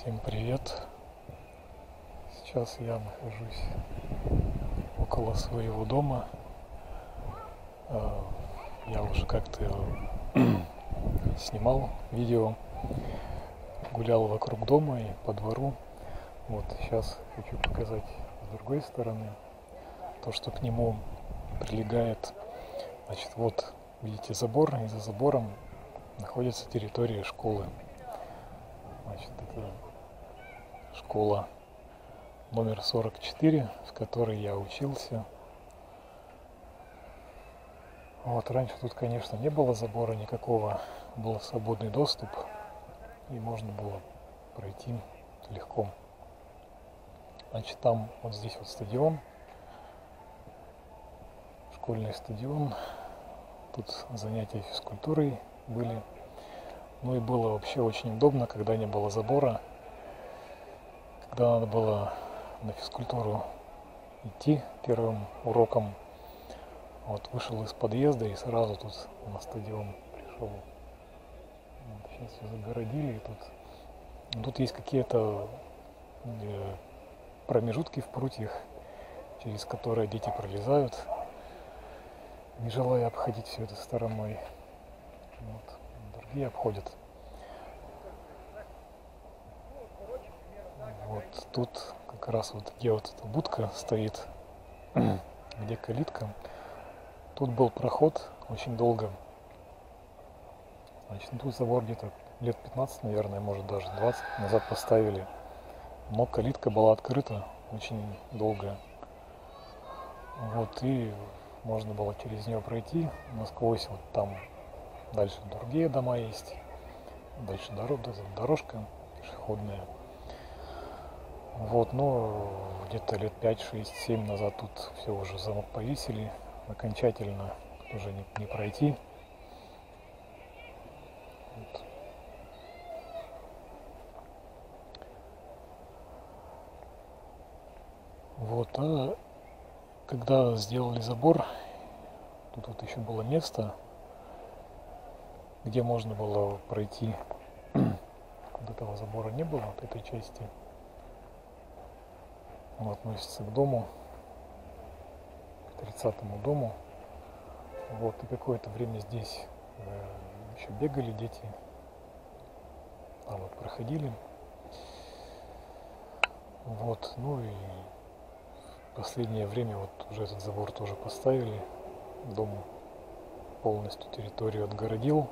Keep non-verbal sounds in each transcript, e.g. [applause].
Всем привет! Сейчас я нахожусь около своего дома. А, я уже как-то [clears throat] снимал видео, гулял вокруг дома и по двору. Вот сейчас хочу показать с другой стороны то, что к нему прилегает. Значит, вот видите забор, и за забором находится территория школы. Значит, это школа номер 44, в которой я учился. Вот, раньше тут, конечно, не было забора никакого, был свободный доступ, и можно было пройти легко. Значит, там вот здесь вот стадион, школьный стадион, тут занятия физкультурой были. Ну и было вообще очень удобно, когда не было забора, когда надо было на физкультуру идти первым уроком. Вот вышел из подъезда и сразу тут на стадион пришел. Вот, сейчас все загородили. И тут, тут есть какие-то промежутки в прутьях, через которые дети пролезают, не желая обходить все это стороной. Вот. Другие обходят. Вот тут как раз вот где вот эта будка стоит, где калитка, тут был проход очень долго. Значит, тут забор где-то лет 15, наверное, может даже 20 назад поставили. Но калитка была открыта очень долго. Вот, и можно было через нее пройти насквозь, вот там дальше другие дома есть, дальше дорога, дорожка пешеходная. Вот, но где-то лет 5, 6, 7 назад тут все уже замок повесили окончательно, уже не, не пройти. Вот. Вот, а когда сделали забор, тут вот еще было место, где можно было пройти. [clears throat] Вот этого забора не было, вот этой части. Он относится к дому, к 30-му дому. Вот, и какое-то время здесь э, еще бегали дети, а вот проходили. Вот, ну и последнее время вот уже этот забор тоже поставили. Дом полностью территорию отгородил.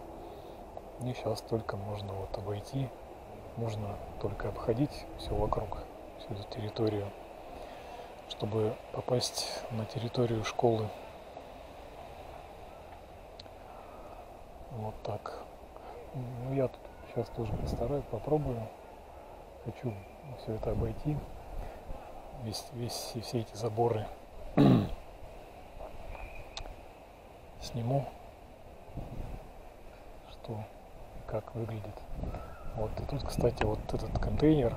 И сейчас только можно вот обойти, нужно только обходить все вокруг, всю эту территорию чтобы попасть на территорию школы. Вот так. Ну, я тут сейчас тоже постараюсь, попробую. Хочу все это обойти. Весь, весь, все эти заборы [clears throat] сниму, что как выглядит. Вот и тут, кстати, вот этот контейнер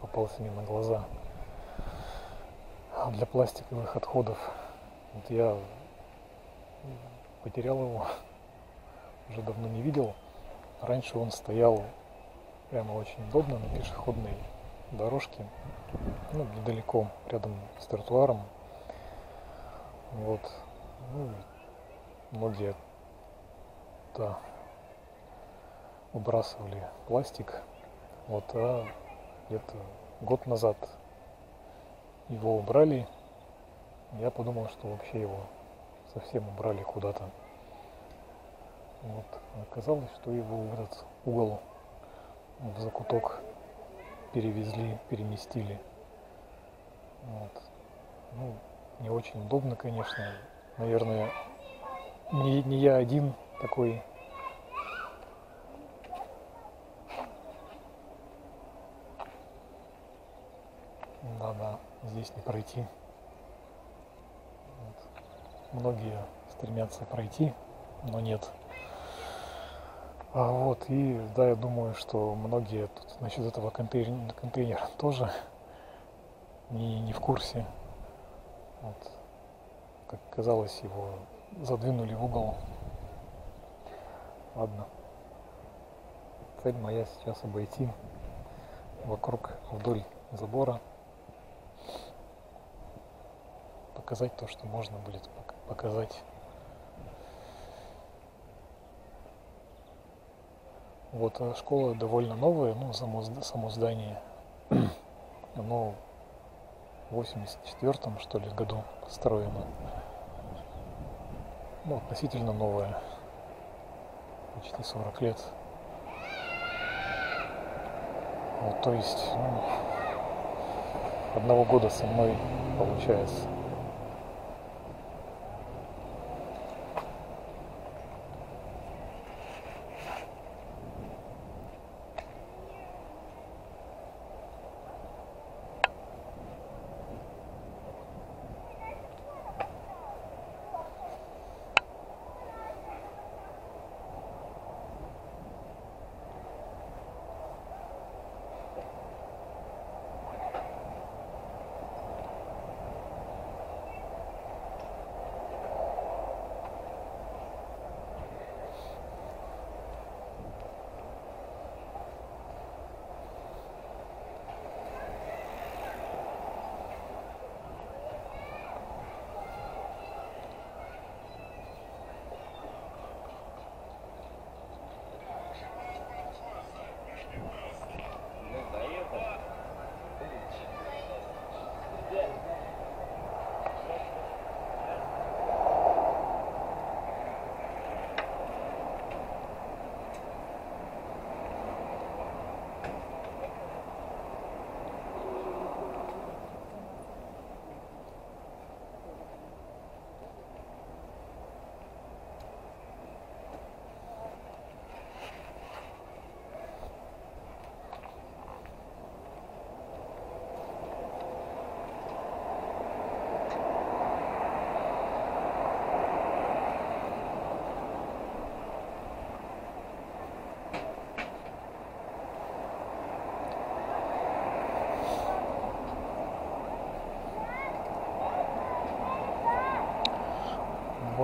попался мне на глаза для пластиковых отходов. Вот я потерял его, [laughs] уже давно не видел. Раньше он стоял прямо очень удобно на пешеходной дорожке, ну, недалеко, рядом с тротуаром. Вот. Ну, многие да, выбрасывали пластик. Вот, а где-то год назад его убрали. Я подумал, что вообще его совсем убрали куда-то. Вот. Оказалось, что его в этот угол, в закуток перевезли, переместили. Вот. Ну, не очень удобно, конечно. Наверное, не, не я один такой здесь не пройти. Вот. Многие стремятся пройти, но нет. А вот, и да, я думаю, что многие тут насчет этого контейнера, контейнера тоже не, не в курсе. Вот. Как казалось, его задвинули в угол. Ладно. Цель моя сейчас обойти вокруг, вдоль забора. Показать то, что можно будет показать. Вот а школа довольно новая, ну, само, само здание. [clears throat] Оно в 84-м, что ли, году построено. Ну, относительно новое. Почти 40 лет. Вот, то есть, ну, одного года со мной получается.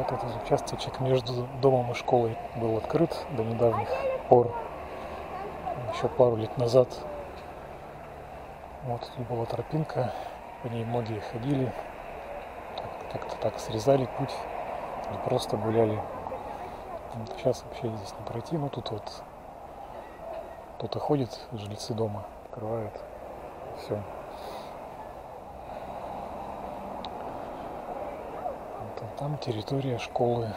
Вот этот участочек между домом и школой был открыт до недавних пор, еще пару лет назад. Вот тут была тропинка, по ней многие ходили, как-то так срезали путь или просто гуляли. Сейчас вообще здесь не пройти, но тут вот кто-то ходит, жильцы дома открывают, все. Там территория школы.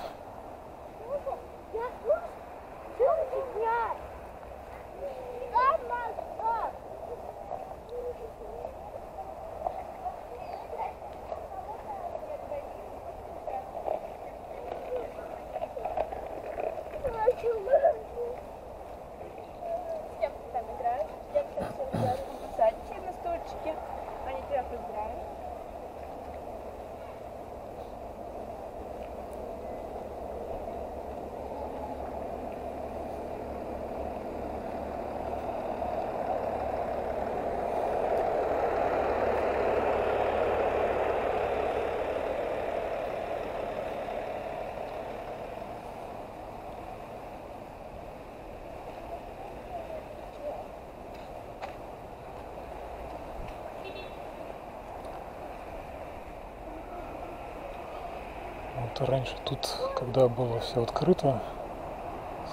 Вот раньше тут, когда было все открыто,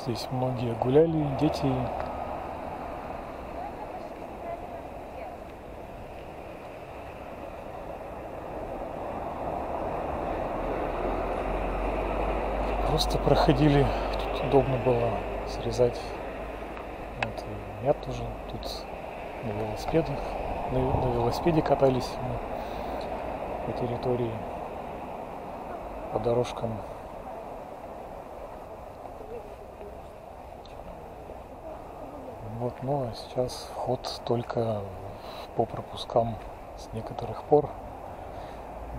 здесь многие гуляли, дети. Просто проходили, тут удобно было срезать. Вот, меня тоже тут на велосипедах, на, на велосипеде катались мы по территории по дорожкам. Вот, ну а сейчас вход только по пропускам с некоторых пор.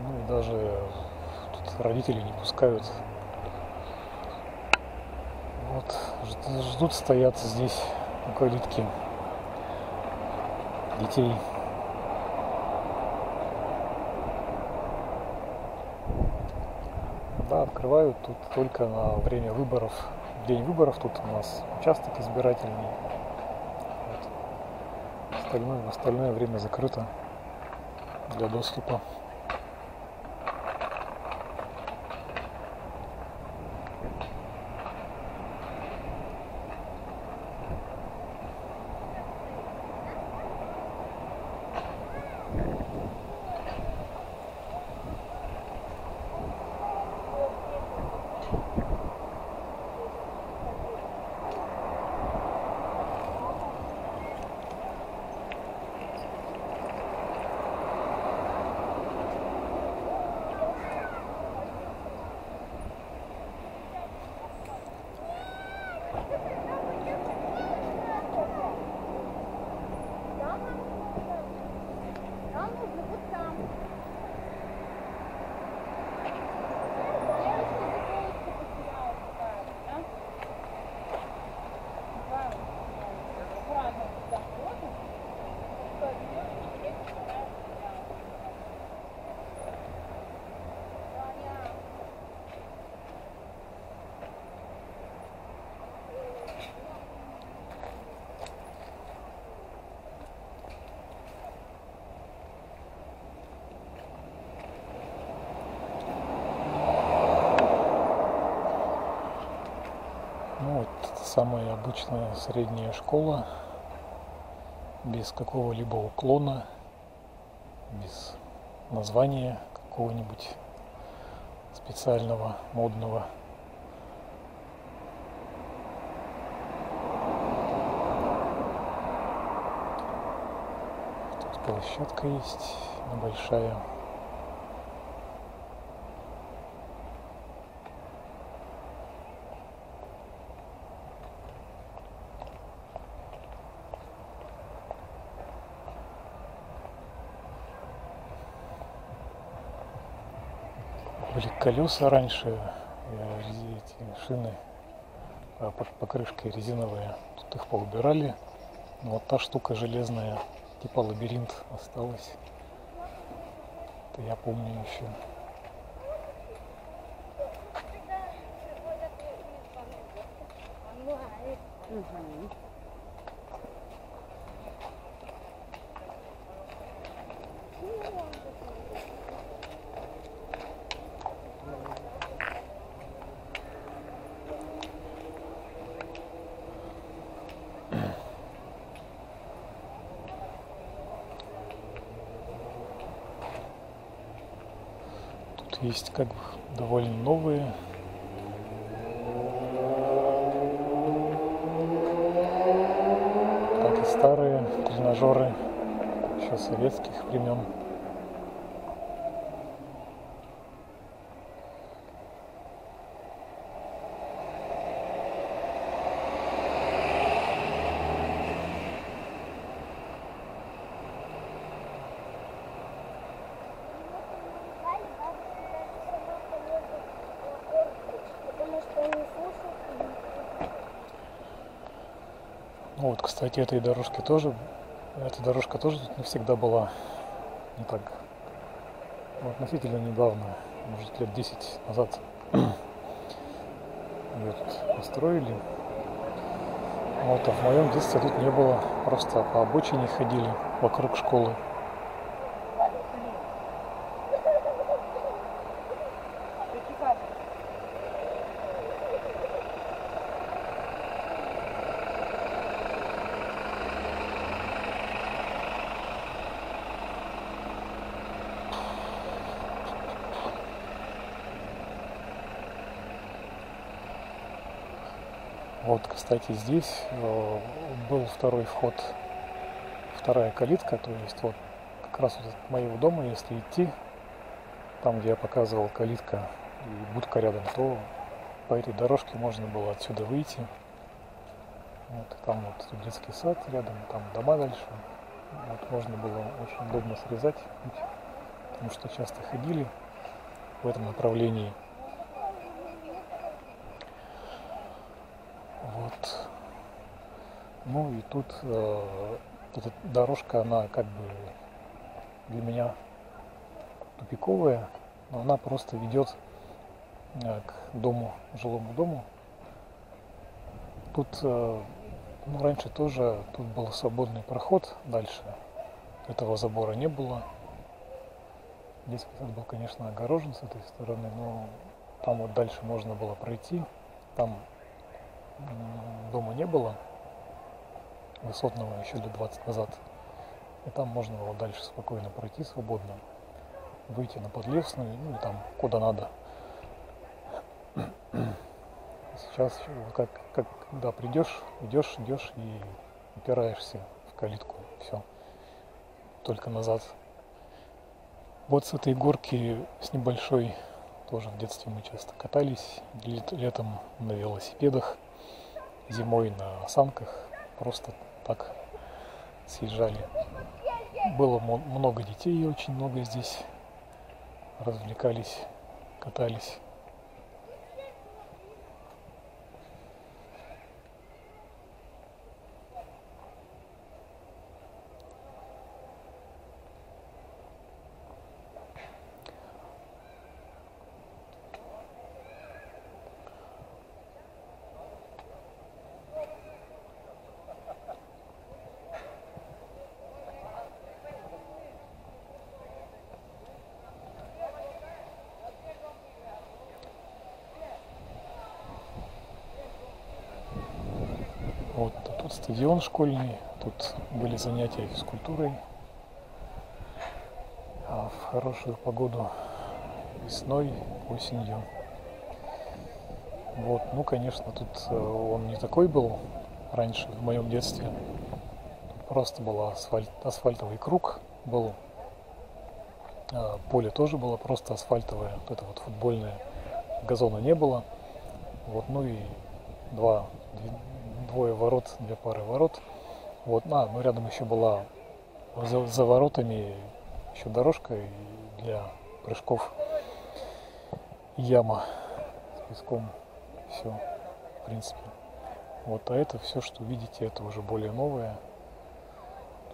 Ну и даже тут родители не пускают. Вот, ждут, стоят здесь у калитки детей. Да, открывают тут только на время выборов. В день выборов тут у нас участок избирательный. Вот. остальное, в остальное время закрыто для доступа. Вот там. Ну вот самая обычная средняя школа, без какого-либо уклона, без названия какого-нибудь специального, модного. Тут площадка есть небольшая. Были колеса раньше, эти шины а, под покрышкой резиновые. Тут их поубирали. Но вот та штука железная, типа лабиринт осталась. Это я помню еще. Тут есть как бы довольно новые. Так и старые тренажеры еще советских времен. Ну вот, кстати, этой дорожки тоже, эта дорожка тоже тут не всегда была не так, ну, относительно недавно, может лет 10 назад [clears throat] ее тут построили. Вот, а в моем детстве тут не было, просто по обочине ходили вокруг школы. Вот, кстати, здесь э, был второй вход, вторая калитка, то есть вот как раз вот от моего дома, если идти, там, где я показывал калитка и будка рядом, то по этой дорожке можно было отсюда выйти. Вот, там вот детский сад рядом, там дома дальше. Вот можно было очень удобно срезать потому что часто ходили в этом направлении. Вот. Ну и тут э, эта дорожка, она как бы для меня тупиковая, но она просто ведет э, к дому, жилому дому. Тут э, Ну, раньше тоже тут был свободный проход дальше. Этого забора не было. Детский сад был, конечно, огорожен с этой стороны, но там вот дальше можно было пройти. Там дома не было высотного еще лет 20 назад. И там можно было дальше спокойно пройти свободно, выйти на Подлесную, ну и там куда надо. Сейчас как, как когда придешь, идешь, идешь и упираешься в калитку. Все. Только назад. Вот с этой горки с небольшой тоже в детстве мы часто катались. Летом на велосипедах, зимой на санках. Просто так съезжали. Было много детей, очень много здесь. Развлекались, катались. Вот тут стадион школьный, тут были занятия физкультурой. А в хорошую погоду весной, осенью. Вот, ну, конечно, тут э, он не такой был раньше, в моем детстве. Просто был асфальт, асфальтовый круг был. А, поле тоже было просто асфальтовое, вот это вот футбольное. Газона не было. Вот, ну и два, двое ворот, две пары ворот. Вот, а, ну рядом еще была за, за воротами еще дорожка для прыжков. Яма с песком. Все, в принципе. Вот, а это все, что видите, это уже более новое.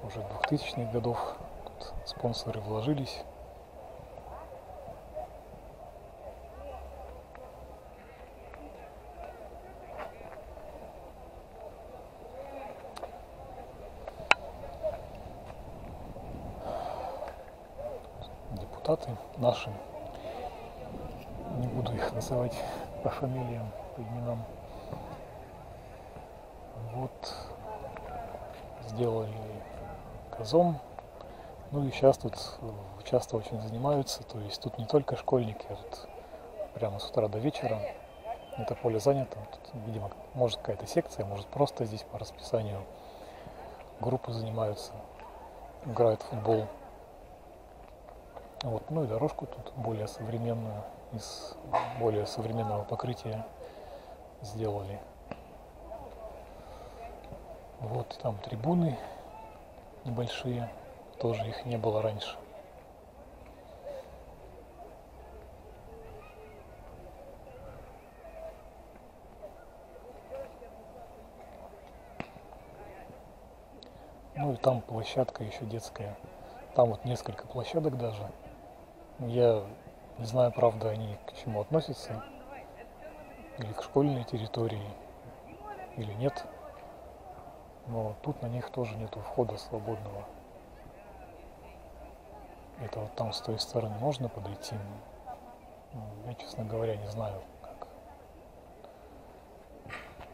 Уже 2000-х годов. Тут спонсоры вложились. Депутаты наши, не буду их называть по фамилиям, по именам, вот. Сделали газон, ну и сейчас тут часто очень занимаются, то есть тут не только школьники, а тут прямо с утра до вечера. Это поле занято, тут, видимо, может какая-то секция, может просто здесь по расписанию группы занимаются, играют в футбол. Вот, ну и дорожку тут более современную, из более современного покрытия сделали. Вот там трибуны небольшие, тоже их не было раньше. Ну и там площадка еще детская. Там вот несколько площадок даже. Я не знаю, правда, они к чему относятся, или к школьной территории, или нет. Но тут на них тоже нету входа свободного. Это вот там с той стороны можно подойти. Ну, я, честно говоря, не знаю, как.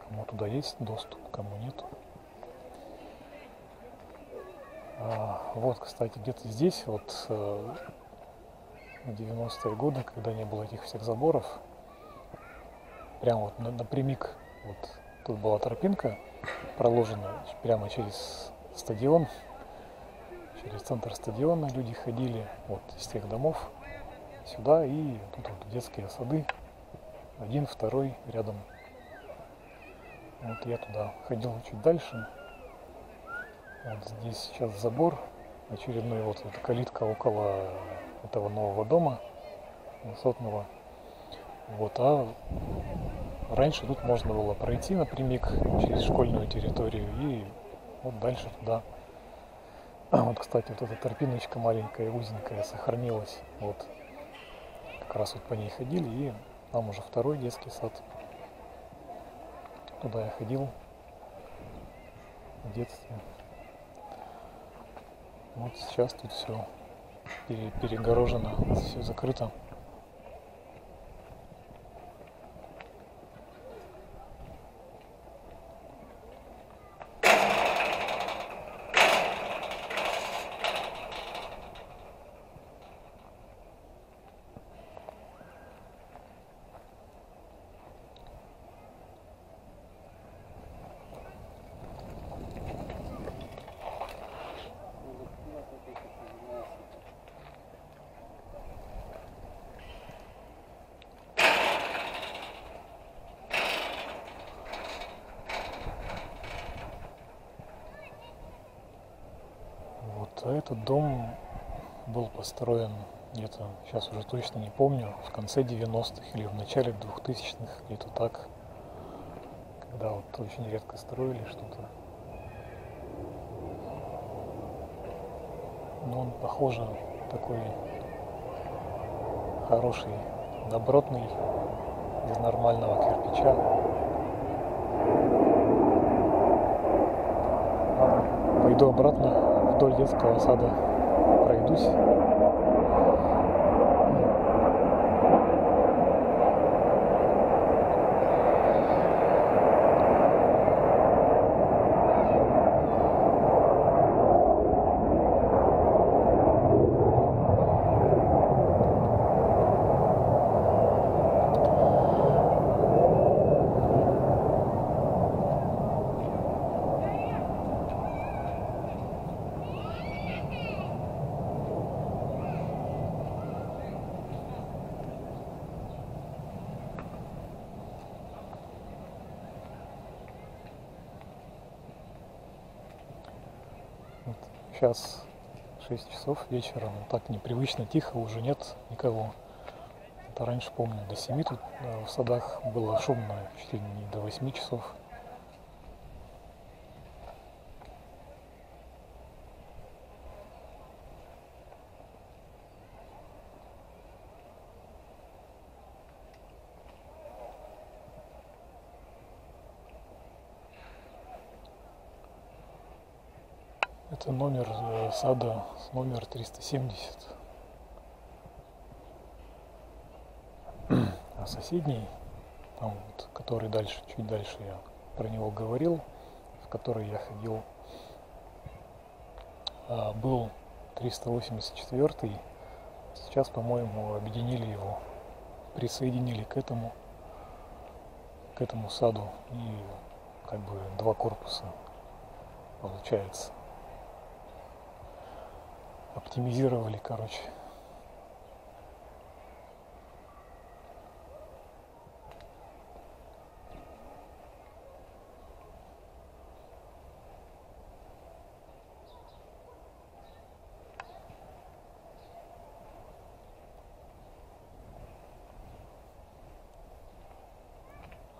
Кому туда есть доступ, кому нет. А, вот, кстати, где-то здесь вот э, 90-е годы, когда не было этих всех заборов, прямо вот напрямик, вот тут была тропинка проложена прямо через стадион, через центр стадиона люди ходили вот из тех домов сюда и тут вот детские сады, один, второй рядом. Вот я туда ходил чуть дальше. Вот здесь сейчас забор очередной, вот эта калитка около этого нового дома высотного. Вот, а раньше тут можно было пройти напрямик через школьную территорию и вот дальше туда. А вот, кстати, вот эта торпиночка маленькая, узенькая сохранилась. Вот. Как раз вот по ней ходили, и там уже второй детский сад. Туда я ходил. в детстве. Вот сейчас тут все перегорожено, все закрыто. Вот, а этот дом был построен где-то, сейчас уже точно не помню, в конце 90-х или в начале 2000-х, где-то так, когда вот очень редко строили что-то. Но он, похоже, такой хороший, добротный, из нормального кирпича. Пойду обратно вдоль детского сада пройдусь. Вот сейчас 6 часов вечера, но так непривычно тихо, уже нет никого. Это раньше, помню, до 7 тут э, в садах было шумно, чуть ли не до 8 часов. Это номер э, сада, номер 370. А соседний, там вот, который дальше, чуть дальше я про него говорил, в который я ходил, а, был 384 Сейчас, по-моему, объединили его, присоединили к этому, к этому саду. И как бы два корпуса получается оптимизировали, короче.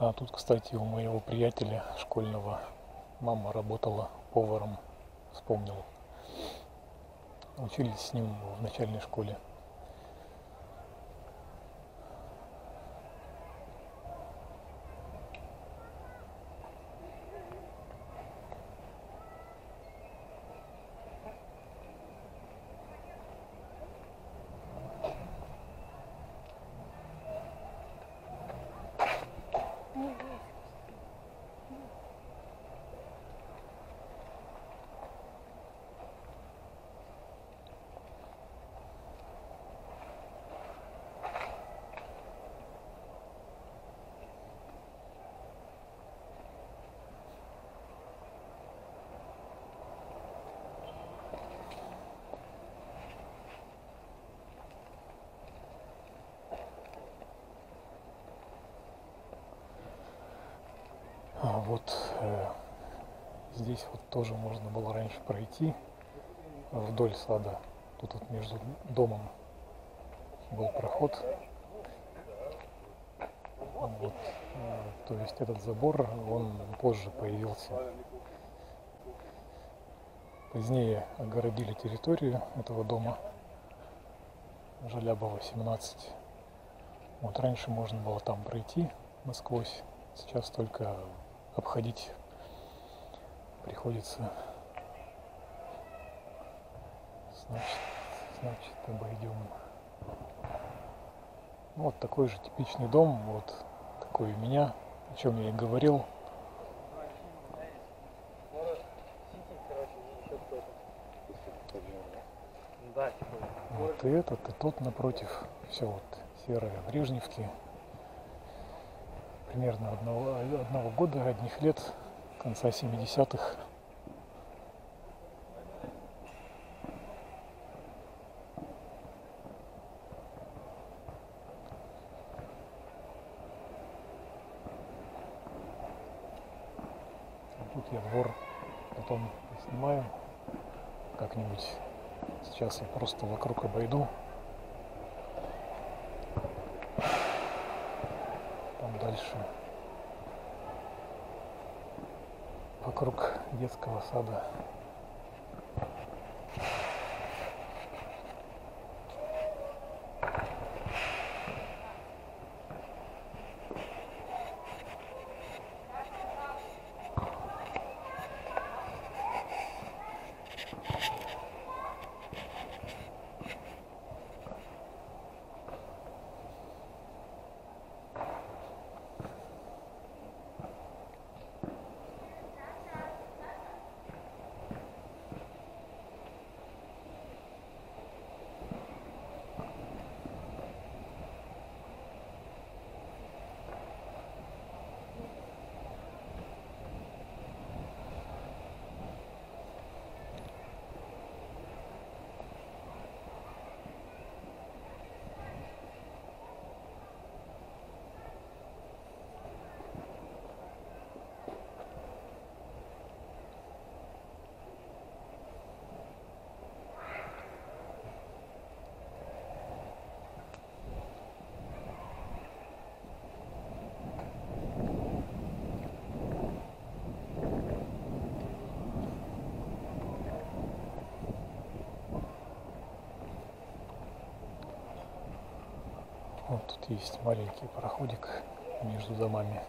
А тут, кстати, у моего приятеля школьного мама работала поваром, вспомнил учились с ним в начальной школе. А вот э, здесь вот тоже можно было раньше пройти вдоль сада. Тут вот между домом был проход. Вот, э, то есть этот забор, он позже появился. Позднее огородили территорию этого дома. Жалябова 17. Вот раньше можно было там пройти насквозь. Сейчас только обходить приходится значит, значит обойдем. Ну, вот такой же типичный дом, вот такой у меня, о чем я и говорил. Вот и этот, и тот напротив. Все вот серые Брежневки. Примерно одного, одного года, одних лет, конца 70-х. Тут я двор потом снимаю как-нибудь. Сейчас я просто вокруг обойду. Там дальше. Вокруг детского сада. Вот тут есть маленький проходик между домами.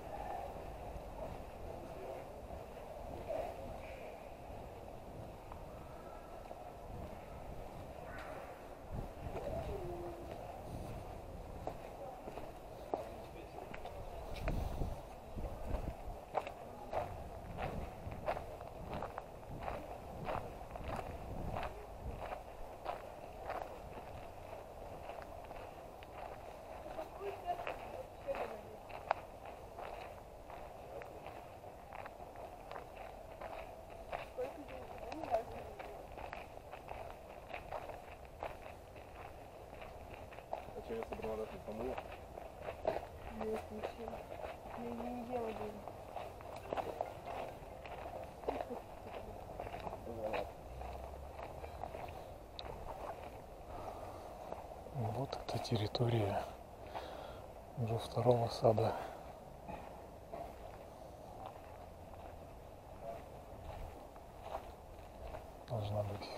Через обратно помыло. Нет, ничего. Не, не дело было. Территория уже второго сада. Должна быть.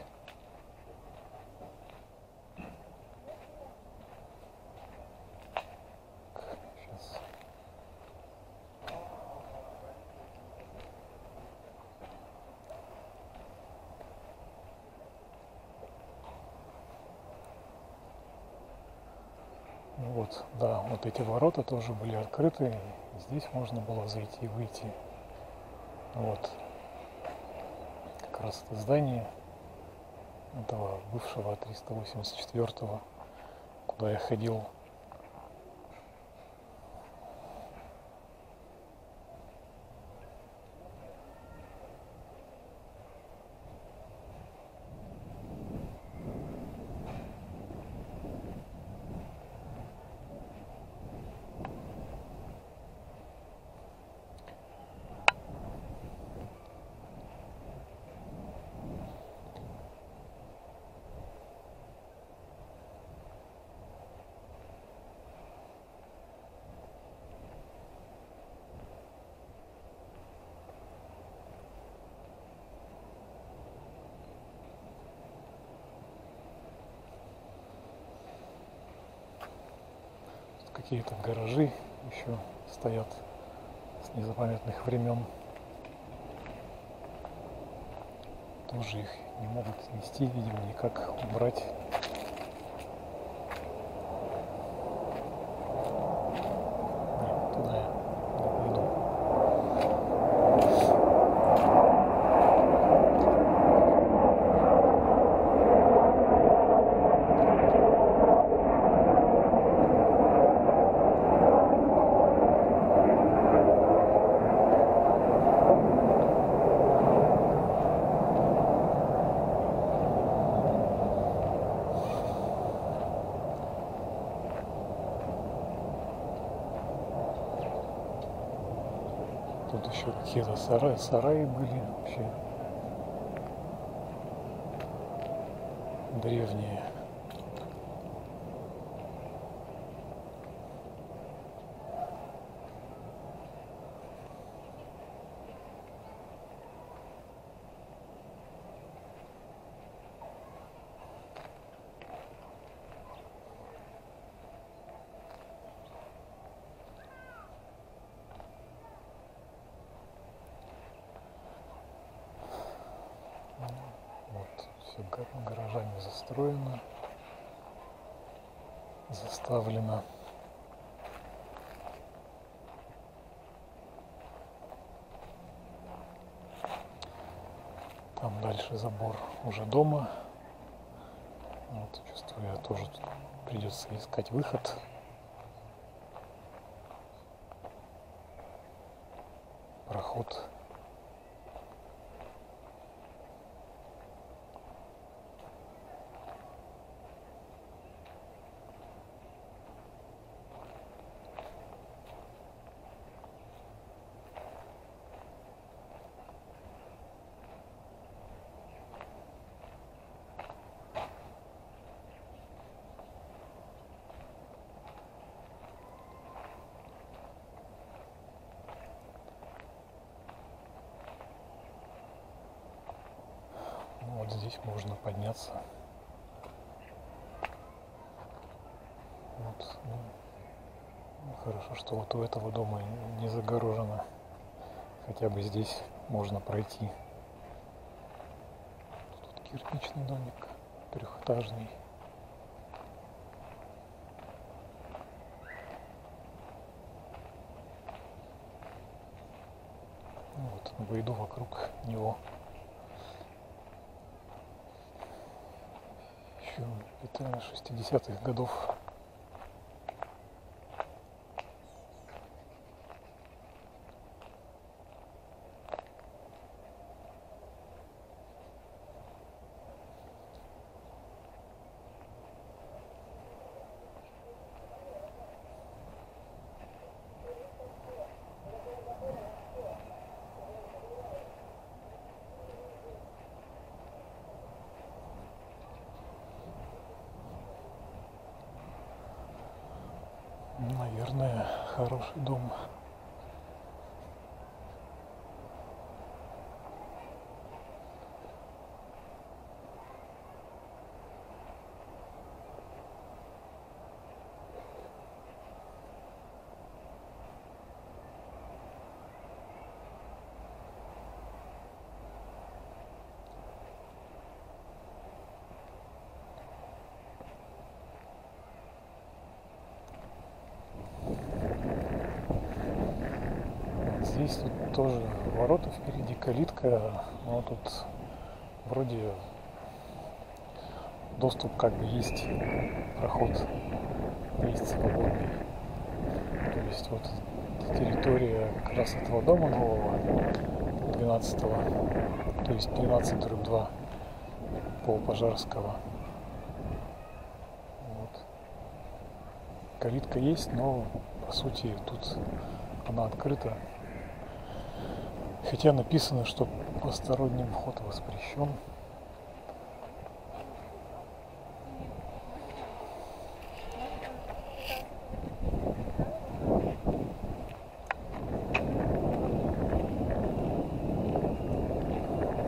Сейчас. Ну Вот, да, вот эти ворота тоже были открыты. Здесь можно было зайти и выйти. Вот. Как раз это здание этого бывшего 384 куда я ходил. какие-то гаражи еще стоят с незапамятных времен. Тоже их не могут снести, видимо, никак убрать. Сараи, сараи были вообще древние. Все гаражами застроено, заставлено. Там дальше забор уже дома. Вот, чувствую, я тоже придется искать выход. Проход. Ну, вот здесь можно подняться. Ну, хорошо, что вот у этого дома не загорожено. Хотя бы здесь можно пройти. Тут кирпичный домик, трехэтажный. Ну Вот, выйду вокруг него. Еще это 60-х годов. Наверное, хороший дом. Вот Здесь тут тоже ворота впереди, калитка, но тут вроде доступ как бы есть, проход есть свободный. То есть вот территория как раз этого дома нового, 12 то есть 12 дробь 2 по Пожарского. Вот. Калитка есть, но по сути тут она открыта. Хотя написано, что посторонним вход воспрещен.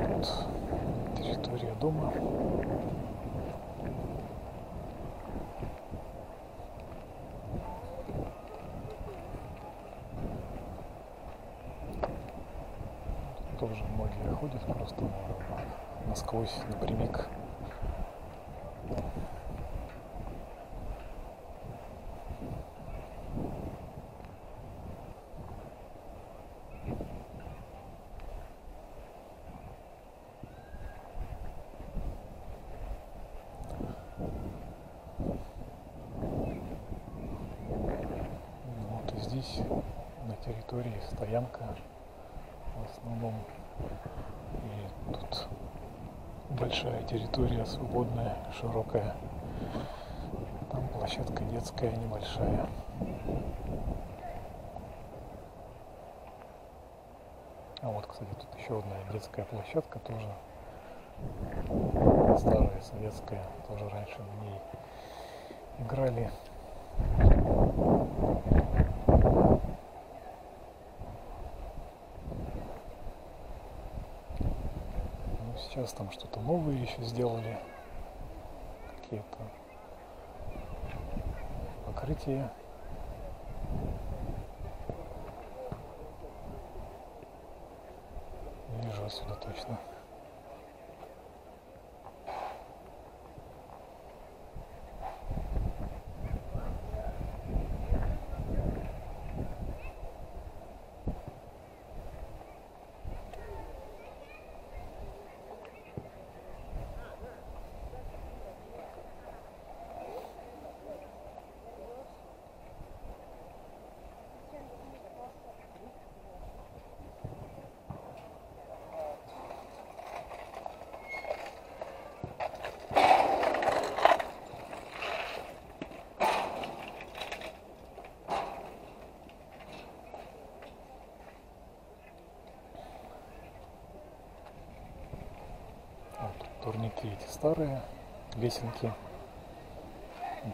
Вот территория дома. тоже многие ходят просто на, насквозь напрямик. Вот и здесь на территории стоянка в основном. И тут большая территория свободная, широкая. Там площадка детская небольшая. А вот, кстати, тут еще одна детская площадка тоже старая, советская. Тоже раньше на ней играли Ну, сейчас там что-то новое еще сделали. Какие-то покрытия. Не вижу отсюда точно. Вот тут турники эти старые, лесенки.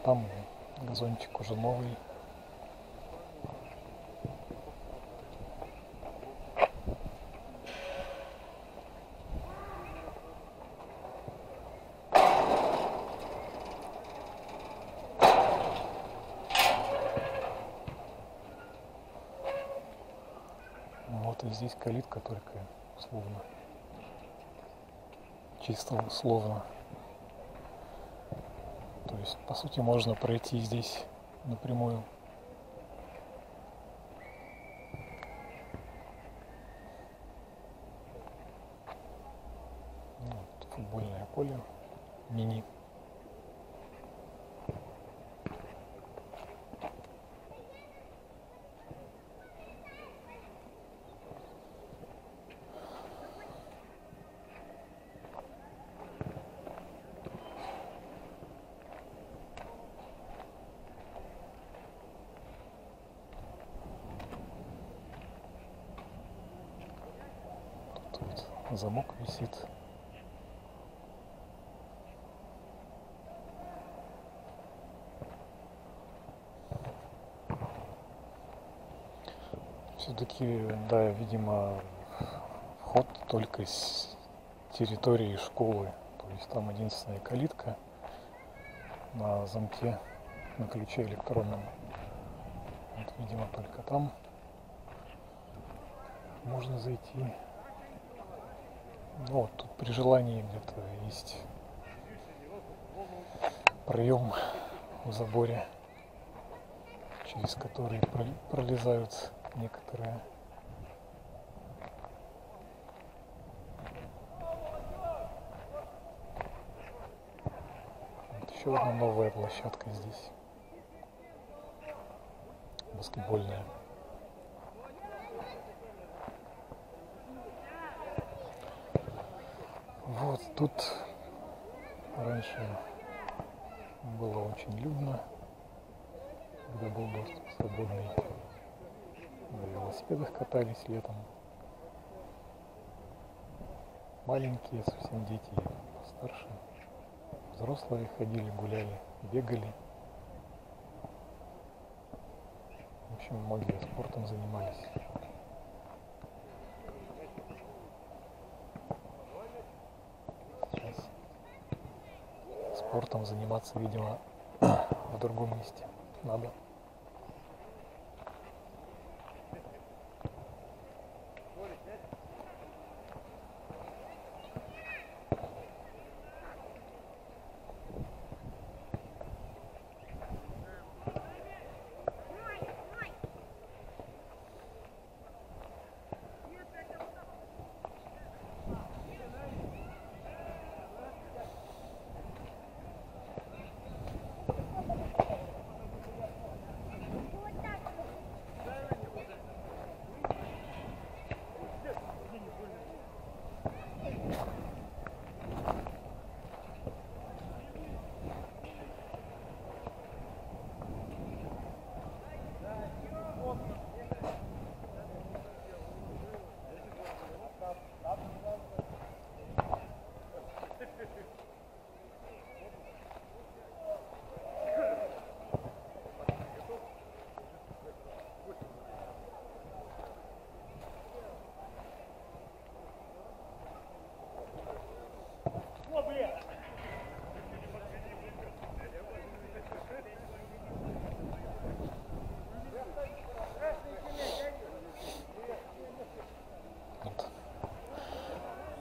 Там газончик уже новый. Вот и здесь калитка только словно чисто условно. То есть, по сути, можно пройти здесь напрямую. Ну, вот футбольное поле мини. Тут вот замок висит. Все-таки, да, видимо, вход только с территории школы. То есть там единственная калитка на замке, на ключе электронном. Вот, видимо, только там можно зайти. Ну, вот тут при желании где-то есть проем в заборе, через который про- пролезают некоторые. Вот еще одна новая площадка здесь. Баскетбольная. Вот тут раньше было очень людно, когда был доступ свободный. На велосипедах катались летом. Маленькие совсем дети, постарше. Взрослые ходили, гуляли, бегали. В общем, многие спортом занимались. Сейчас спортом заниматься, видимо, [clears throat] в другом месте надо.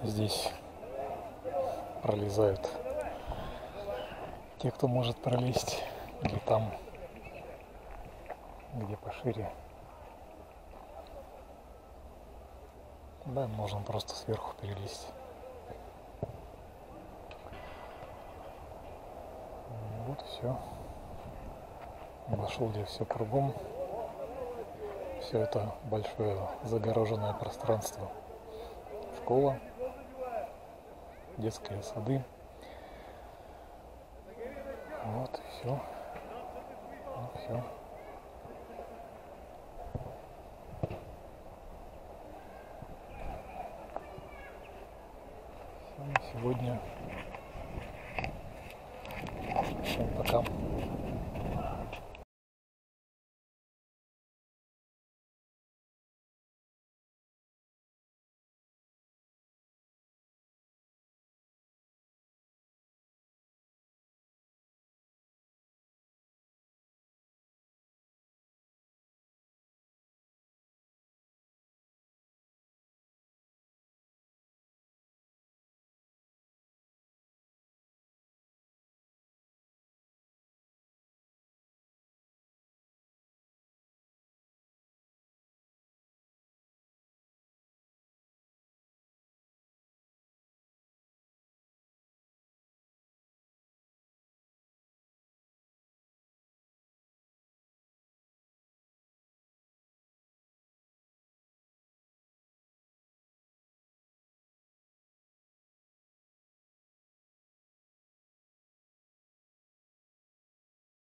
Здесь пролезают. Те, кто может пролезть, или там, где пошире. Да, можно просто сверху перелезть. Вот все. Обошел я все кругом. Все это большое загороженное пространство. Школа, детские сады. Вот все. Ну, все. Сегодня.